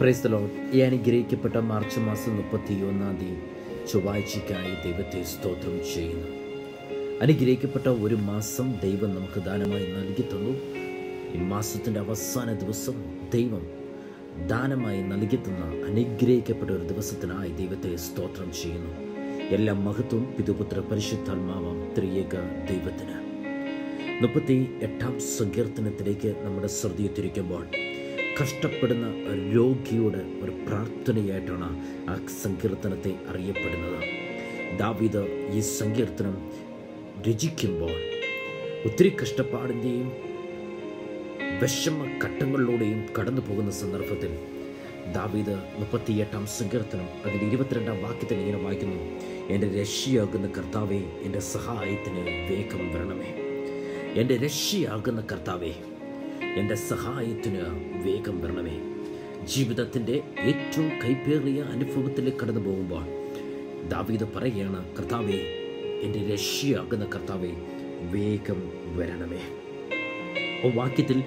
Price ഈ അനുഗ്രഹിക്കപ്പെട്ട March മാസം മുപ്പത്തി ഒന്നാം തീയതി ചൊവ്വാഴ്ചയ്ക്കായി ദൈവത്തെ സ്തോത്രം ചെയ്യുന്നു. അനുഗ്രഹിക്കപ്പെട്ട ഒരു മാസം ദൈവം നമുക്ക് ദാനമായി നൽകി തന്നു. ഈ മാസത്തിന്റെ അവസാന ദിവസം ദൈവം ദാനമായി നൽകി തന്ന അനുഗ്രഹിക്കപ്പെട്ട ഒരു ദിവസത്തിനായി ദൈവത്തെ സ്തോത്രം ചെയ്യുന്നു. എല്ലാ മഹത്വം പിതുപുത്ര പരിശുദ്ധാത്മാവാം ത്രിയേക ദൈവത്തിന്. മുപ്പത്തി എട്ടാം സങ്കീർത്തനത്തിലേക്ക് നമ്മുടെ ശ്രദ്ധയെ തിരിക്കുമ്പോൾ കഷ്ടപ്പെടുന്ന രോഗിയുടെ ഒരു പ്രാർത്ഥനയായിട്ടാണ് ആ സങ്കീർത്തനത്തെ അറിയപ്പെടുന്നത്. ദാവീദ് ഈ സങ്കീർത്തനം രചിക്കുമ്പോൾ ഒത്തിരി കഷ്ടപ്പാടിന്റെയും വിഷമ ഘട്ടങ്ങളിലൂടെയും കടന്നു പോകുന്ന സന്ദർഭത്തിൽ ദാവീദ് മുപ്പത്തിയെട്ടാം സങ്കീർത്തനം അതിന്റെ ഇരുപത്തിരണ്ടാം വാക്യത്തിൽ ഇങ്ങനെ വായിക്കുന്നു. എന്റെ രക്ഷയാകുന്ന കർത്താവേ എന്റെ സഹായത്തിന് വേഗം വരണമേ. എന്റെ രക്ഷയാകുന്ന കർത്താവെ എന്റെ സഹായത്തിന് വേഗം വരണമേ. ജീവിതത്തിന്റെ ഏറ്റവും കൈപ്പേറിയ അനുഭവത്തിലേക്ക് കടന്നു പോകുമ്പോൾ ദാവീദ് പറയുകയാണ് കർത്താവേ എന്റെ രക്ഷയാകുന്ന കർത്താവെ വേഗം വരണമേ. വാക്യത്തിൽ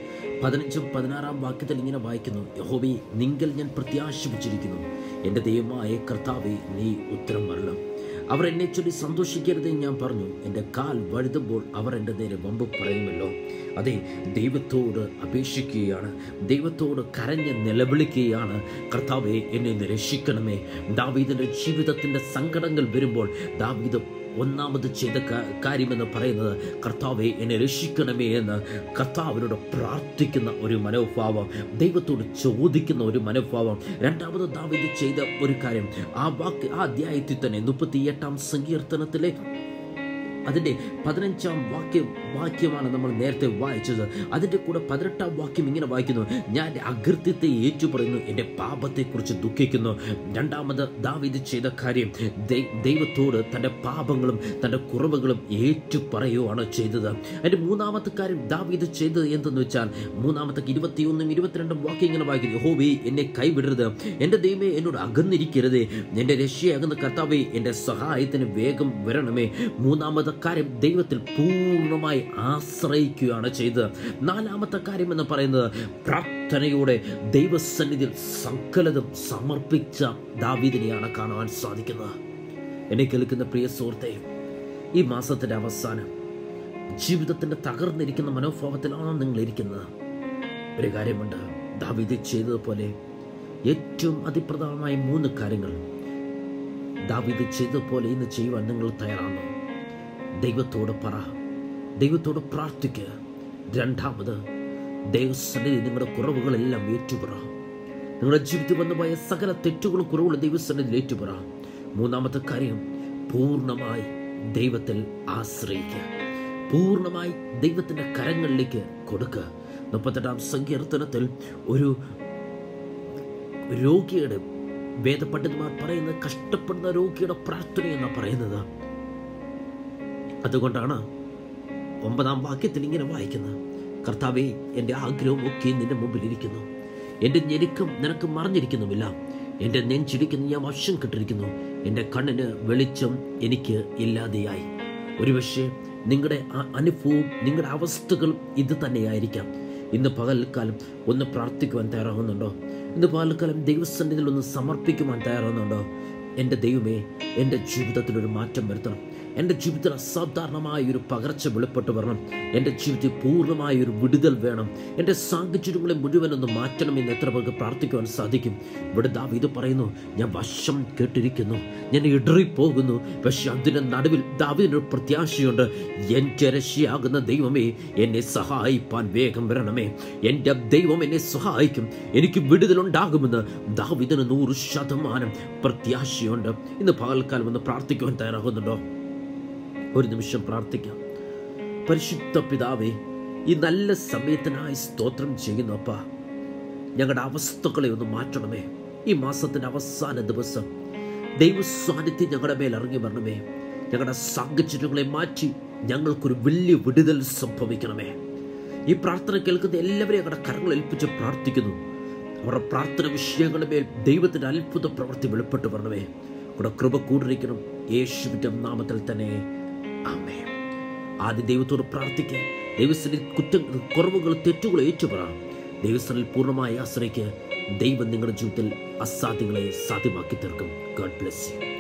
പതിനഞ്ചും പതിനാറാം വാക്യത്തിൽ ഇങ്ങനെ വായിക്കുന്നു യഹോബി നിങ്കൽ ഞാൻ പ്രത്യാശ വച്ചിരിക്കുന്നു എന്റെ ദൈവമായ കർത്താവെ നീ ഉത്തരം വരണം അവർ എന്നെ ചൊല്ലി സന്തോഷിക്കരുതേ ഞാൻ പറഞ്ഞു. എന്റെ കാൽ വഴുതുമ്പോൾ അവർ എന്റെ നേരെ വമ്പ് പറയുമല്ലോ. അതെ ദൈവത്തോട് അപേക്ഷിക്കുകയാണ്. ദൈവത്തോട് കരഞ്ഞ് നിലവിളിക്കുകയാണ്. കർത്താവെ എന്നെ രക്ഷിക്കണമേ. ദാവീദിന്റെ ജീവിതത്തിന്റെ സങ്കടങ്ങൾ വരുമ്പോൾ ദാവീദ് ഒന്നാമത് ചെയ്ത കാര്യമെന്ന് പറയുന്നത് കർത്താവെ എന്നെ രക്ഷിക്കണമേ എന്ന് കർത്താവിനോട് പ്രാർത്ഥിക്കുന്ന ഒരു മനോഭാവം ദൈവത്തോട് ചോദിക്കുന്ന ഒരു മനോഭാവം. രണ്ടാമത് ദാവിദ് ചെയ്ത ഒരു കാര്യം ആ വാക്ക് ആ അധ്യായത്തിൽ തന്നെ മുപ്പത്തിയെട്ടാം സങ്കീർത്തനത്തിലെ അതിന്റെ പതിനഞ്ചാം വാക്യം വാക്യമാണ് നമ്മൾ നേരത്തെ വായിച്ചത്. അതിന്റെ കൂടെ പതിനെട്ടാം വാക്യം ഇങ്ങനെ വായിക്കുന്നു. ഞാൻ അകൃത്യത്തെ ഏറ്റുപറയുന്നു എന്റെ പാപത്തെക്കുറിച്ച് ദുഃഖിക്കുന്നു. രണ്ടാമത് ദാവിദ് ചെയ്ത കാര്യം ദൈവത്തോട് തന്റെ പാപങ്ങളും തന്റെ കുറവുകളും ഏറ്റുപറയുകയാണ് ചെയ്തത്. അതിന്റെ മൂന്നാമത്തെ കാര്യം ദാവീദ് ചെയ്തത് എന്തെന്ന് വെച്ചാൽ മൂന്നാമത്തെ ഇരുപത്തിയൊന്നും ഇരുപത്തിരണ്ടും വാക്യം ഇങ്ങനെ വായിക്കുന്നു. ഹോബി എന്നെ കൈവിടരുത്. എന്റെ ദൈവമേ എന്നോട് അകന്നിരിക്കരുത്. എന്റെ രക്ഷയാകുന്ന കർത്താവേ എന്റെ സഹായത്തിന് വേഗം വരണമേ. മൂന്നാമത്തെ കാര്യം ദൈവത്തിൽ പൂർണമായി ആശ്രയിക്കുകയാണ് ചെയ്തത്. നാലാമത്തെ കാര്യം എന്ന് പറയുന്നത് പ്രാർത്ഥനയോടെ ദൈവസന്നിധിയിൽ സകലതും സമർപ്പിച്ച ദാവീദിനെയാണ് കാണുവാൻ സാധിക്കുന്നത്. എന്നെ കേൾക്കുന്ന പ്രിയ സുഹൃത്തെ ഈ മാസത്തിന്റെ അവസാനം ജീവിതത്തിന്റെ തകർന്നിരിക്കുന്ന മനോഭാവത്തിലാണ് നിങ്ങൾ ഇരിക്കുന്നത്. ഒരു കാര്യമുണ്ട് ദാവീദ് ചെയ്തതുപോലെ ഏറ്റവും അതിപ്രധാനമായ മൂന്ന് കാര്യങ്ങൾ ദാവീദ് ചെയ്തതുപോലെ ഇന്ന് ചെയ്യുവാൻ നിങ്ങൾ തയ്യാറാണോ. ദൈവത്തോട് പറ. ദൈവത്തോട് പ്രാർത്ഥിക്കുക രണ്ടാമത് ദൈവസന്നിധി നിങ്ങളുടെ കുറവുകളെല്ലാം ഏറ്റുപറ. നിങ്ങളുടെ ജീവിതത്തിൽ വന്നുപോയ സകല തെറ്റുകളും കുറവുകളും ദൈവസന്നിധിയിൽ ഏറ്റുപറ. മൂന്നാമത്തെ കാര്യം പൂർണമായി ദൈവത്തിൽ ആശ്രയിക്കുക പൂർണമായി ദൈവത്തിന്റെ കരങ്ങളിലേക്ക് കൊടുക്കുക മുപ്പത്തെട്ടാം സങ്കീർത്തനത്തിൽ ഒരു രോഗിയുടെ വേദപണ്ഡിതന്മാർ പറയുന്നത് കഷ്ടപ്പെടുന്ന രോഗിയുടെ പ്രാർത്ഥന എന്നാണ് പറയുന്നത്. അതുകൊണ്ടാണ് ഒമ്പതാം വാക്യത്തിൽ ഇങ്ങനെ വായിക്കുന്നത്. കർത്താവെ എന്റെ ആഗ്രഹം ഒക്കെ നിന്റെ മുമ്പിൽ ഇരിക്കുന്നു. എന്റെ ഞെരുക്കം നിനക്ക് മറിഞ്ഞിരിക്കുന്നുമില്ല. എന്റെ നെഞ്ചിടിക്കുന്ന ഞാൻ വശം കെട്ടിരിക്കുന്നു. എന്റെ കണ്ണിന് വെളിച്ചം എനിക്ക് ഇല്ലാതെയായി. ഒരുപക്ഷെ നിങ്ങളുടെ ആ അനുഭവവും നിങ്ങളുടെ അവസ്ഥകളും ഇത് തന്നെയായിരിക്കാം. ഇന്ന് പകൽക്കാലം ഒന്ന് പ്രാർത്ഥിക്കുവാൻ തയ്യാറാകുന്നുണ്ടോ? ഇന്ന് പകൽക്കാലം ദൈവസന്നിധിയിൽ ഒന്ന് സമർപ്പിക്കുവാൻ തയ്യാറാകുന്നുണ്ടോ? എന്റെ ദൈവമേ എന്റെ ജീവിതത്തിലൊരു മാറ്റം വരുത്തണം. എന്റെ ജീവിതത്തിൽ അസാധാരണമായ ഒരു പകർച്ച വെളിപ്പെട്ട് വരണം. എന്റെ ജീവിതത്തിൽ പൂർണമായ ഒരു വിടുതൽ വേണം. എന്റെ സാഹചര്യങ്ങളെ മുഴുവൻ ഒന്ന് മാറ്റണം എന്ന് എത്ര പേർക്ക് പ്രാർത്ഥിക്കുവാൻ സാധിക്കും. ഇവിടെ ദാവ് ഇത് പറയുന്നു ഞാൻ വശം കേട്ടിരിക്കുന്നു. ഞാൻ ഇടറിപ്പോകുന്നു. പക്ഷെ അതിന്റെ നടുവിൽ ദാവിനൊരു പ്രത്യാശയുണ്ട്. എന്റെ രക്ഷയാകുന്ന ദൈവമേ എന്നെ സഹായിപ്പാൻ വേഗം വരണമേ. എന്റെ ദൈവം എന്നെ സഹായിക്കും. എനിക്ക് വിടുതലുണ്ടാകുമെന്ന് ദാവിദിന് നൂറ് ശതമാനം പ്രത്യാശയുണ്ട്. ഇന്ന് പകൽക്കാലം ഒന്ന് പ്രാർത്ഥിക്കുവാൻ തയ്യാറാകുന്നുണ്ടോ? ഒരു നിമിഷം പ്രാർത്ഥിക്കാം. പരിശുദ്ധ പിതാവേ ഈ നല്ല സമയത്തിനായി സ്തോത്രം ചെയ്യുന്നു അപ്പ. ഞങ്ങളുടെ അവസ്ഥകളെ ഒന്ന് മാറ്റണമേ. ഈ മാസത്തിന്റെ അവസാന ദിവസം ദൈവ സാന്നിധ്യം ഞങ്ങളുടെ മേൽ ഇറങ്ങി വരണമേ. ഞങ്ങളുടെ സാഹചര്യങ്ങളെ മാറ്റി ഞങ്ങൾക്കൊരു വലിയ വിടുതൽ സംഭവിക്കണമേ. ഈ പ്രാർത്ഥന കേൾക്കുന്ന എല്ലാവരെയും ഞങ്ങളുടെ കരങ്ങൾ ഏൽപ്പിച്ച് പ്രാർത്ഥിക്കുന്നു. അവരുടെ പ്രാർത്ഥന വിഷയങ്ങളുടെ മേൽ ദൈവത്തിന്റെ അത്ഭുത പ്രവൃത്തി വെളിപ്പെട്ട് വരണമേ. കൂടെ കൃപ കൂടിരിക്കണം യേശുവിന്റെ നാമത്തിൽ തന്നെ ആമേ ആദ്യം ദൈവത്തോട് പ്രാർത്ഥിക്കുക. ദൈവസ്ഥനിൽ കുറ്റ കുറവുകൾ തെറ്റുകൾ ഏറ്റുപറ. ദൈവസ്ഥനിൽ പൂർണമായി ആശ്രയിക്കുക. ദൈവം നിങ്ങളുടെ ജീവിതത്തിൽ അസാധ്യങ്ങളെ സാധ്യമാക്കി തീർക്കും ഗോഡ് ബ്ലെസ് യു